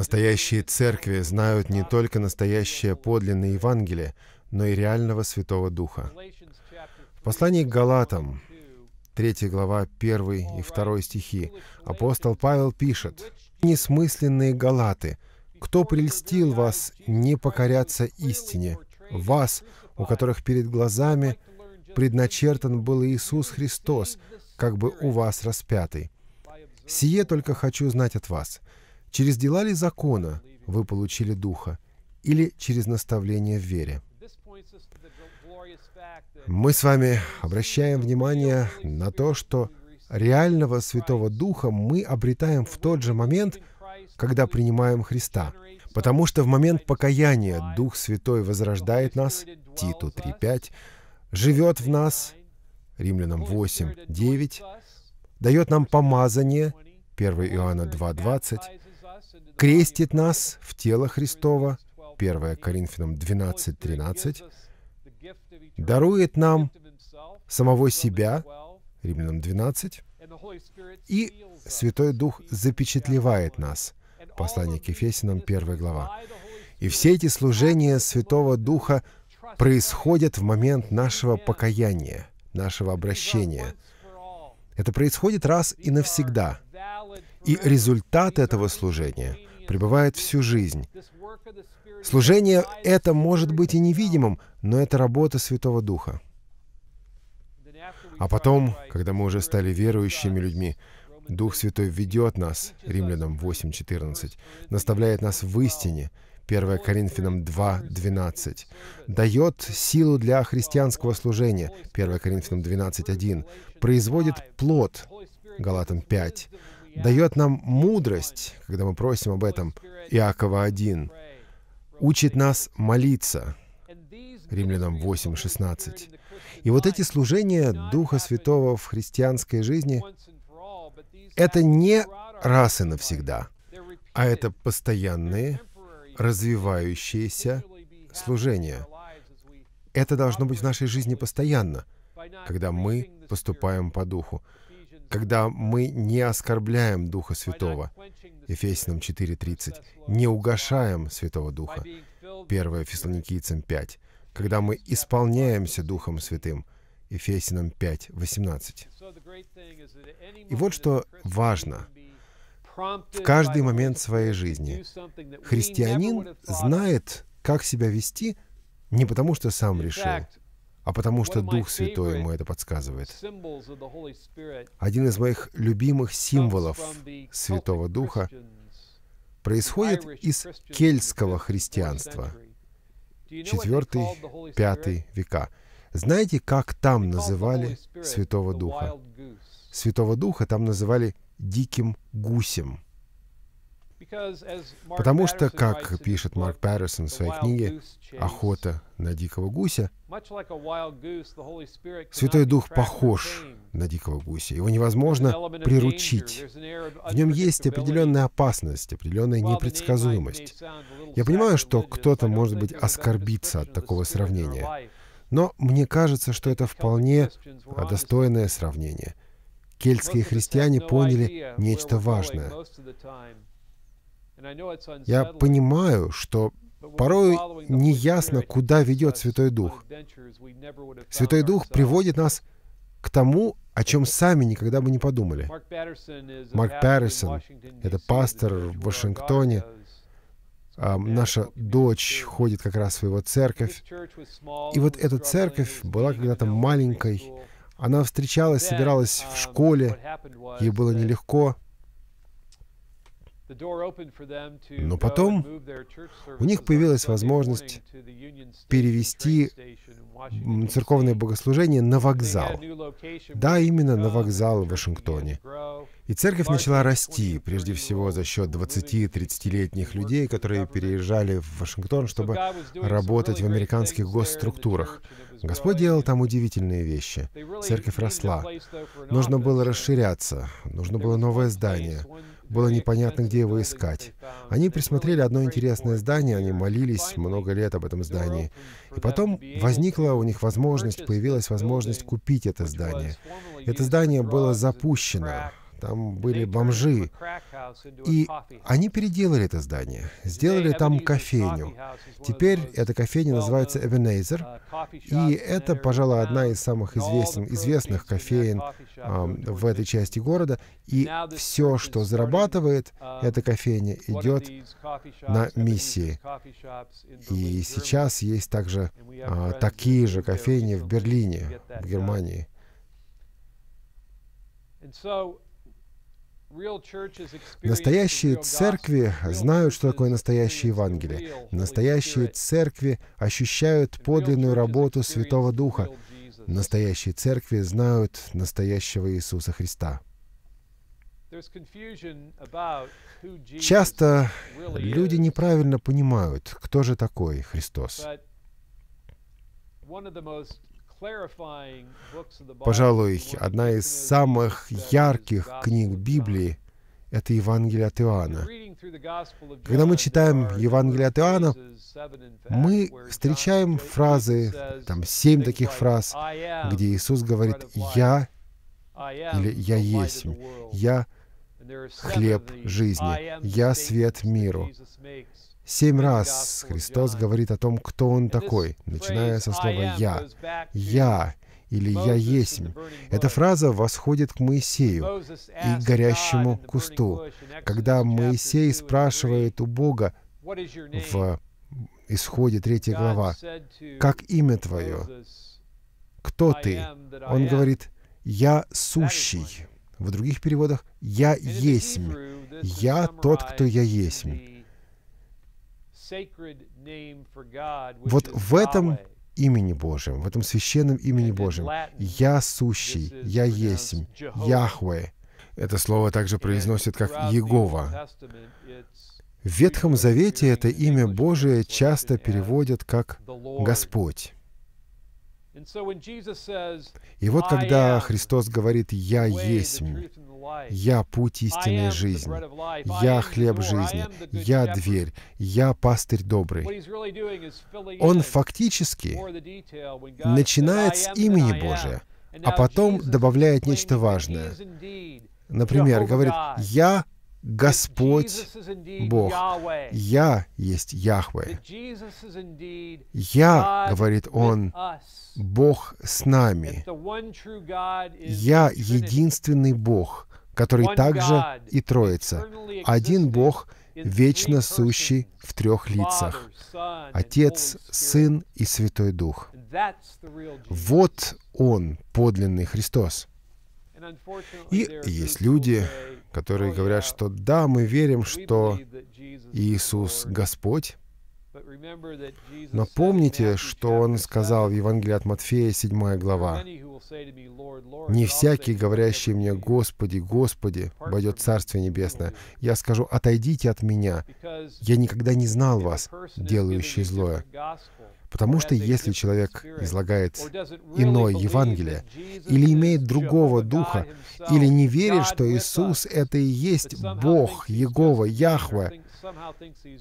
Настоящие церкви знают не только настоящее подлинное Евангелие, но и реального Святого Духа. В послании к Галатам, 3 глава, 1 и 2 стихи, апостол Павел пишет, «Несмысленные галаты, кто прельстил вас не покоряться истине, вас, у которых перед глазами предначертан был Иисус Христос, как бы у вас распятый. Сие только хочу знать от вас, Через дела ли закона вы получили Духа или через наставление в вере? Мы с вами обращаем внимание на то, что реального Святого Духа мы обретаем в тот же момент, когда принимаем Христа. Потому что в момент покаяния Дух Святой возрождает нас, Титу 3.5, живет в нас, Римлянам 8.9, дает нам помазание, 1 Иоанна 2.20, крестит нас в тело Христова, 1 Коринфянам 12, 13, дарует нам самого себя, Римлянам 12, и Святой Дух запечатлевает нас, послание к Ефесянам, 1 глава. И все эти служения Святого Духа происходят в момент нашего покаяния, нашего обращения. Это происходит раз и навсегда. И результат этого служения — пребывает всю жизнь. Служение это может быть и невидимым, но это работа Святого Духа. А потом, когда мы уже стали верующими людьми, Дух Святой ведет нас, Римлянам 8.14, наставляет нас в истине, 1 Коринфянам 2.12, дает силу для христианского служения, 1 Коринфянам 12.1, производит плод, Галатам 5, дает нам мудрость, когда мы просим об этом, Иакова 1, учит нас молиться, Римлянам 8:16. И вот эти служения Духа Святого в христианской жизни — это не раз и навсегда, а это постоянные, развивающиеся служения. Это должно быть в нашей жизни постоянно, когда мы поступаем по Духу когда мы не оскорбляем Духа Святого, Ефесянам 4.30, не угошаем Святого Духа, 1 Фессалоникийцам 5, когда мы исполняемся Духом Святым, Ефесянам 5.18. И вот что важно. В каждый момент своей жизни христианин знает, как себя вести не потому, что сам решил, а потому что Дух Святой ему это подсказывает. Один из моих любимых символов Святого Духа происходит из кельтского христианства, 4-5 века. Знаете, как там называли Святого Духа? Святого Духа там называли диким гусем. Потому что, как пишет Марк Паттерсон в своей книге «Охота на дикого гуся», Святой Дух похож на дикого гуся. Его невозможно приручить. В нем есть определенная опасность, определенная непредсказуемость. Я понимаю, что кто-то, может быть, оскорбится от такого сравнения. Но мне кажется, что это вполне достойное сравнение. Кельтские христиане поняли нечто важное. Я понимаю, что порой неясно, куда ведет Святой Дух. Святой Дух приводит нас к тому, о чем сами никогда бы не подумали. Марк Паттерсон — это пастор в Вашингтоне. А, наша дочь ходит как раз в его церковь. И вот эта церковь была когда-то маленькой. Она встречалась, собиралась в школе. Ей было нелегко. Но потом у них появилась возможность перевести церковное богослужение на вокзал. Да, именно на вокзал в Вашингтоне. И церковь начала расти, прежде всего за счет 20-30-летних людей, которые переезжали в Вашингтон, чтобы работать в американских госструктурах. Господь делал там удивительные вещи. Церковь росла. Нужно было расширяться, нужно было новое здание. Было непонятно, где его искать. Они присмотрели одно интересное здание, они молились много лет об этом здании. И потом возникла у них возможность, появилась возможность купить это здание. Это здание было запущено, там были бомжи. И они переделали это здание, сделали там кофейню. Теперь эта кофейня называется Эбенейзер, и это, пожалуй, одна из самых известных, известных кофеин в этой части города. И все, что зарабатывает эта кофейня, идет на миссии. И сейчас есть также э, такие же кофейни в Берлине, в Германии. Настоящие церкви знают, что такое настоящее Евангелие. Настоящие церкви ощущают подлинную работу Святого Духа. Настоящие церкви знают настоящего Иисуса Христа. Часто люди неправильно понимают, кто же такой Христос. Пожалуй, одна из самых ярких книг Библии — это Евангелие от Иоанна. Когда мы читаем Евангелие от Иоанна, мы встречаем фразы, там семь таких фраз, где Иисус говорит «Я» или «Я есть», «Я хлеб жизни», «Я свет миру». Семь раз Христос говорит о том, кто Он такой, начиная со слова «Я». «Я» или «Я есть». Эта фраза восходит к Моисею и горящему кусту. Когда Моисей спрашивает у Бога в Исходе 3 глава, «Как имя твое? Кто ты?» Он говорит, «Я сущий». В других переводах «Я есть». «Я тот, кто я есть». Вот в этом имени Божьем, в этом священном имени Божьем, «Я сущий», «Я есмь», «Яхве». Это слово также произносит как «Егова». В Ветхом Завете это имя Божие часто переводят как «Господь». И вот когда Христос говорит «Я есть», «Я путь истинной жизни», «Я хлеб жизни», «Я дверь», «Я пастырь добрый». Он фактически начинает с имени Божия, а потом добавляет нечто важное. Например, говорит «Я Господь Бог. Я есть Яхве. Я, говорит он, Бог с нами. Я единственный Бог, который также и Троица. Один Бог, вечно сущий в трех лицах. Отец, Сын и Святой Дух. Вот Он, подлинный Христос. И есть люди, которые говорят, что да, мы верим, что Иисус Господь, но помните, что Он сказал в Евангелии от Матфея, 7 глава. «Не всякий, говорящий мне, Господи, Господи, войдет Царствие Небесное. Я скажу, отойдите от меня. Я никогда не знал вас, делающий злое». Потому что если человек излагает иное Евангелие, или имеет другого духа, или не верит, что Иисус — это и есть Бог, Егова, Яхве,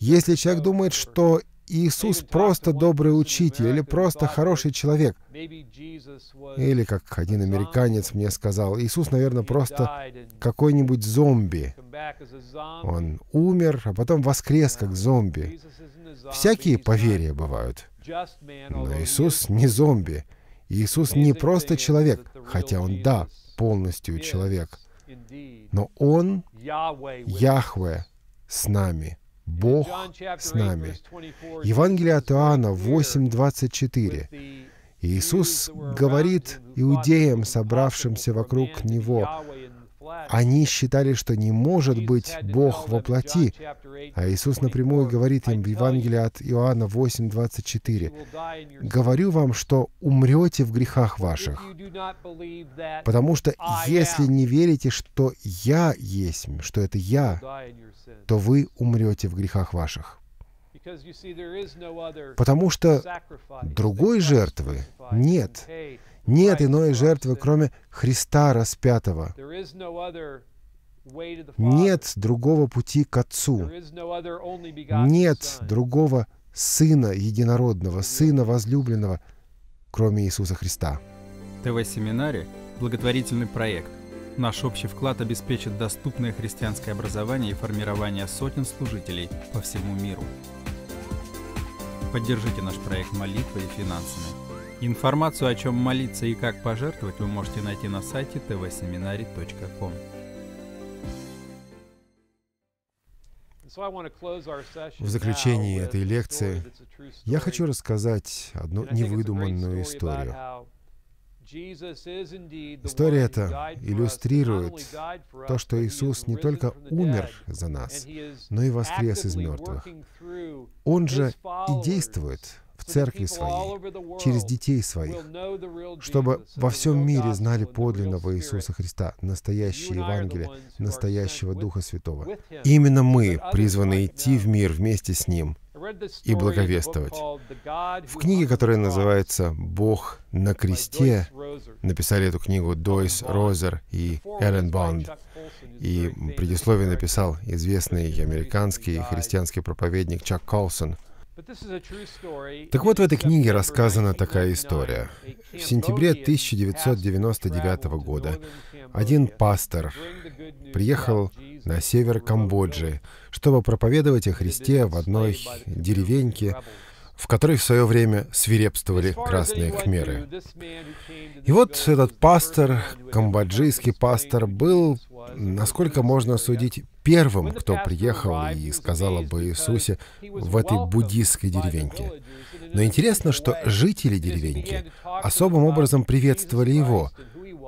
если человек думает, что Иисус просто добрый учитель или просто хороший человек. Или, как один американец мне сказал, Иисус, наверное, просто какой-нибудь зомби. Он умер, а потом воскрес как зомби. Всякие поверья бывают. Но Иисус не зомби. Иисус не просто человек, хотя Он, да, полностью человек. Но Он, Яхве, с нами. Бог с нами. Евангелие от Иоанна 8.24. Иисус говорит иудеям, собравшимся вокруг Него, они считали, что не может быть Бог во плоти. А Иисус напрямую говорит им в Евангелии от Иоанна 8:24. «Говорю вам, что умрете в грехах ваших, потому что если не верите, что Я есть, что это Я, то вы умрете в грехах ваших». Потому что другой жертвы нет. Нет иной жертвы, кроме Христа распятого. Нет другого пути к Отцу. Нет другого Сына Единородного, Сына Возлюбленного, кроме Иисуса Христа. ТВ-семинаре – благотворительный проект. Наш общий вклад обеспечит доступное христианское образование и формирование сотен служителей по всему миру. Поддержите наш проект молитвой и финансами. Информацию, о чем молиться и как пожертвовать, вы можете найти на сайте tvseminary.com. В заключении этой лекции я хочу рассказать одну невыдуманную историю. История эта иллюстрирует то, что Иисус не только умер за нас, но и воскрес из мертвых. Он же и действует в церкви своей, через детей своих, чтобы во всем мире знали подлинного Иисуса Христа, настоящее Евангелие, настоящего Духа Святого. Именно мы призваны идти в мир вместе с Ним и благовествовать. В книге, которая называется «Бог на кресте», написали эту книгу Дойс Розер и Эллен Бонд. И предисловие написал известный американский христианский проповедник Чак Колсон — так вот, в этой книге рассказана такая история. В сентябре 1999 года один пастор приехал на север Камбоджи, чтобы проповедовать о Христе в одной деревеньке, в которой в свое время свирепствовали красные хмеры. И вот этот пастор, камбоджийский пастор, был, насколько можно судить, первым, кто приехал и сказал об Иисусе в этой буддийской деревеньке. Но интересно, что жители деревеньки особым образом приветствовали его,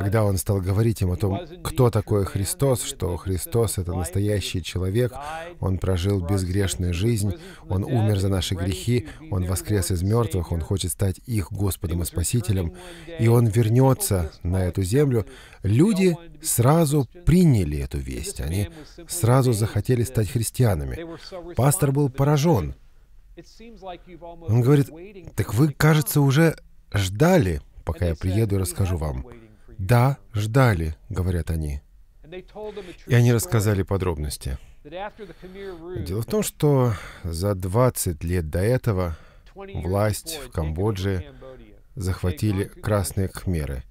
когда он стал говорить им о том, кто такой Христос, что Христос — это настоящий человек, он прожил безгрешную жизнь, он умер за наши грехи, он воскрес из мертвых, он хочет стать их Господом и Спасителем, и он вернется на эту землю, люди сразу приняли эту весть, они сразу захотели стать христианами. Пастор был поражен. Он говорит, так вы, кажется, уже ждали, пока я приеду и расскажу вам. «Да, ждали», — говорят они. И они рассказали подробности. Дело в том, что за 20 лет до этого власть в Камбодже захватили красные кхмеры.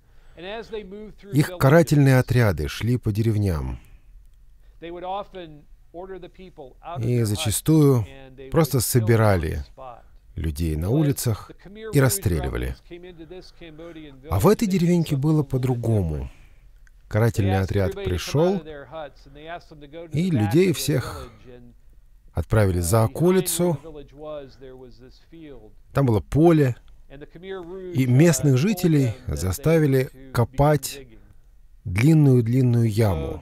Их карательные отряды шли по деревням. И зачастую просто собирали людей на улицах и расстреливали. А в этой деревеньке было по-другому. Карательный отряд пришел, и людей всех отправили за околицу. Там было поле, и местных жителей заставили копать длинную-длинную яму.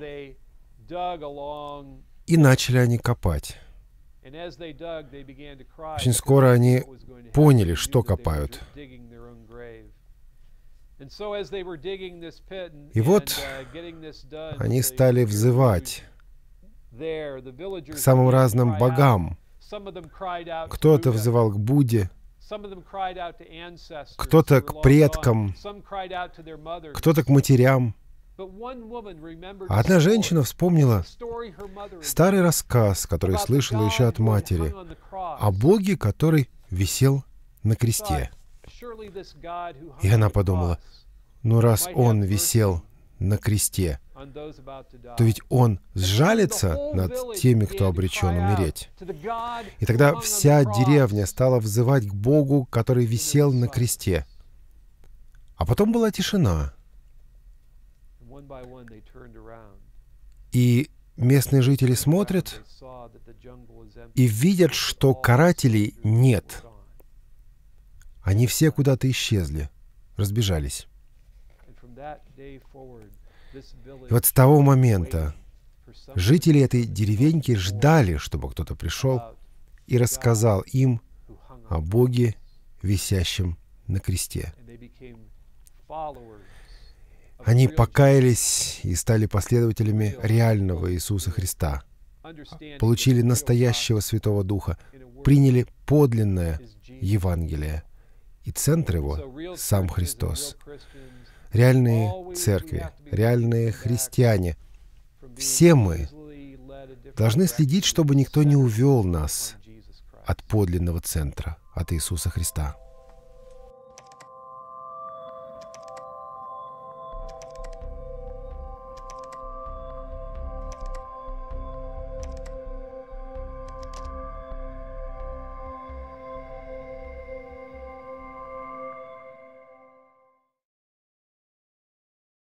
И начали они копать. Очень скоро они поняли, что копают. И вот uh, они стали взывать к самым разным богам. Кто-то взывал к Будде, кто-то к предкам, кто-то к матерям. А одна женщина вспомнила старый рассказ, который слышала еще от матери, о Боге, который висел на кресте. И она подумала, ну раз Он висел на кресте, то ведь Он сжалится над теми, кто обречен умереть. И тогда вся деревня стала взывать к Богу, который висел на кресте. А потом была тишина. И местные жители смотрят и видят, что карателей нет. Они все куда-то исчезли, разбежались. И вот с того момента жители этой деревеньки ждали, чтобы кто-то пришел и рассказал им о Боге, висящем на кресте. Они покаялись и стали последователями реального Иисуса Христа, получили настоящего Святого Духа, приняли подлинное Евангелие, и центр его — сам Христос. Реальные церкви, реальные христиане, все мы должны следить, чтобы никто не увел нас от подлинного центра, от Иисуса Христа.